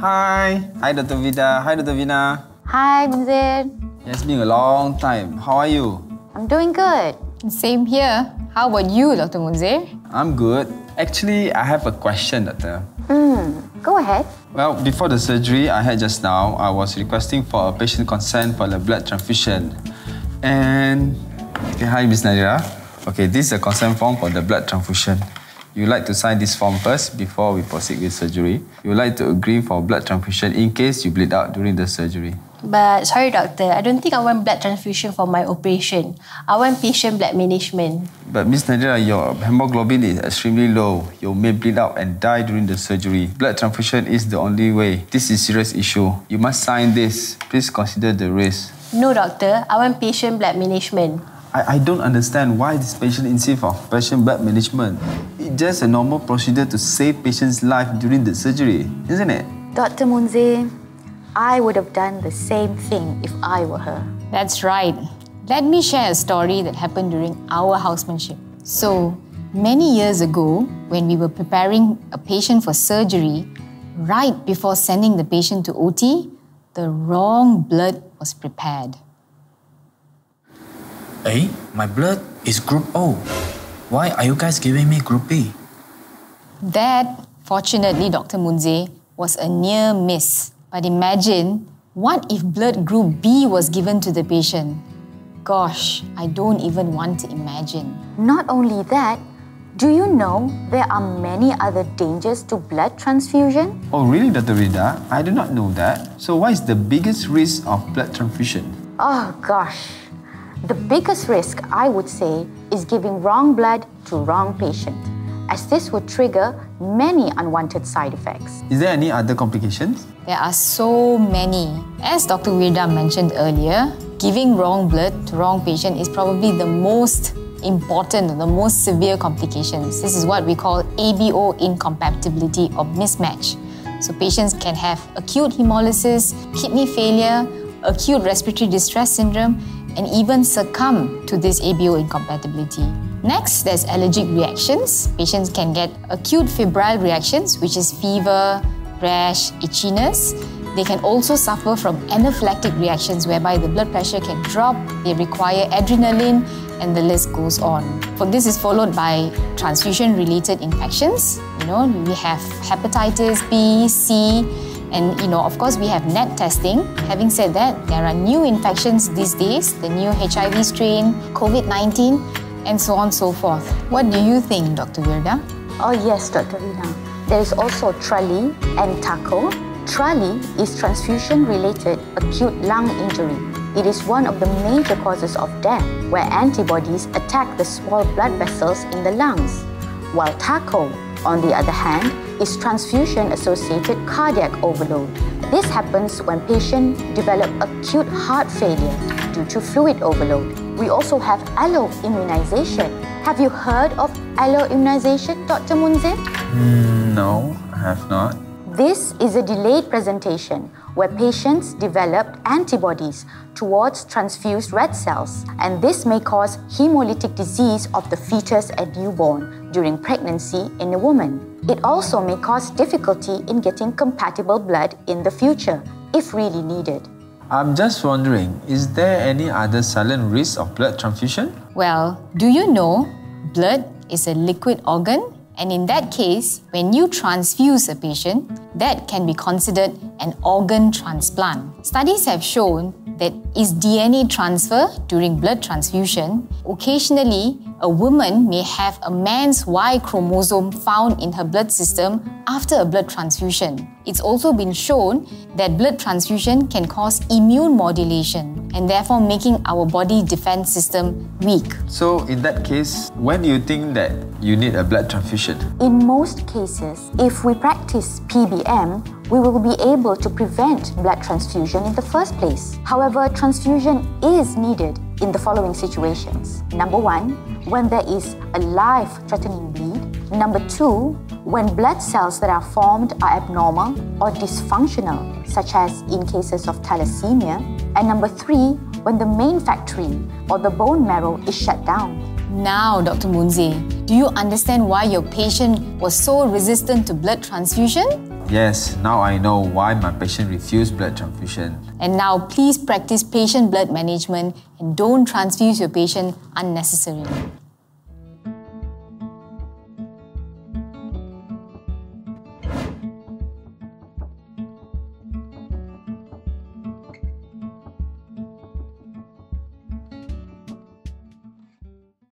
Hi. Hi, Dr. Vida. Hi, Dr. Vina. Hi, Munzir. It's been a long time. How are you? I'm doing good. Same here. How about you, Dr. Munzir? I'm good. Actually, I have a question, Doctor. Hmm. Go ahead. Well, before the surgery I had just now, I was requesting for a patient consent for the blood transfusion. And okay, hi, Miss Nadira. Okay, this is a consent form for the blood transfusion. You like to sign this form first before we proceed with surgery. You like to agree for blood transfusion in case you bleed out during the surgery. But sorry, doctor, I don't think I want blood transfusion for my operation. I want patient blood management. But Miss Nadira, your hemoglobin is extremely low. You may bleed out and die during the surgery. Blood transfusion is the only way. This is serious issue. You must sign this. Please consider the risk. No, doctor, I want patient blood management. I, I don't understand why this patient insist of patient blood management. It's just a normal procedure to save patient's life during the surgery, isn't it? Dr. Munzir, I would have done the same thing if I were her. That's right. Let me share a story that happened during our housemanship. So, many years ago, when we were preparing a patient for surgery, right before sending the patient to OT, the wrong blood was prepared. Eh? My blood is Group O. Why are you guys giving me Group B? That, fortunately, Dr. Munzir, was a near miss. But imagine, what if blood group B was given to the patient? Gosh, I don't even want to imagine. Not only that, do you know there are many other dangers to blood transfusion? Oh, really, Dr. Rida? I do not know that. So, what is the biggest risk of blood transfusion? Oh gosh. The biggest risk, I would say, is giving wrong blood to wrong patient, as this would trigger many unwanted side effects. Is there any other complications? There are so many. As Dr. Wirda mentioned earlier, giving wrong blood to wrong patient is probably the most important, the most severe complications. This is what we call ABO incompatibility or mismatch. So patients can have acute hemolysis, kidney failure, acute respiratory distress syndrome, and even succumb to this ABO incompatibility. Next, there's allergic reactions. Patients can get acute febrile reactions, which is fever, rash, itchiness. They can also suffer from anaphylactic reactions whereby the blood pressure can drop, they require adrenaline, and the list goes on. For this is followed by transfusion-related infections. You know, we have hepatitis B, C, and you know, of course, we have NAT testing. Having said that, there are new infections these days, the new HIV strain, COVID-19, and so on and so forth. What do you think, Dr. Virda? Oh yes, Dr. Rina. There is also TRALI and TACO. TRALI is transfusion-related acute lung injury. It is one of the major causes of death, where antibodies attack the small blood vessels in the lungs. While TACO, on the other hand, is transfusion-associated cardiac overload. This happens when patients develop acute heart failure due to fluid overload. We also have alloimmunization. Have you heard of alloimmunization, Dr. Munzir? Mm, no, I have not. This is a delayed presentation where patients develop antibodies towards transfused red cells, and this may cause hemolytic disease of the fetus and newborn during pregnancy in a woman. It also may cause difficulty in getting compatible blood in the future if really needed. I'm just wondering, is there any other silent risk of blood transfusion? Well, do you know blood is a liquid organ? And in that case, when you transfuse a patient, that can be considered an organ transplant. Studies have shown that is DNA transfer during blood transfusion. Occasionally, a woman may have a man's Y chromosome found in her blood system after a blood transfusion. It's also been shown that blood transfusion can cause immune modulation and therefore making our body defense system weak. So, in that case, when do you think that you need a blood transfusion? In most cases, if we practice We will be able to prevent blood transfusion in the first place. However, transfusion is needed in the following situations. Number one, when there is a life threatening bleed. Number two, when blood cells that are formed are abnormal or dysfunctional, such as in cases of thalassemia. And number three, when the main factory or the bone marrow is shut down. Now, Dr. Munzir, do you understand why your patient was so resistant to blood transfusion? Yes, now I know why my patient refused blood transfusion. And now please practice patient blood management and don't transfuse your patient unnecessarily.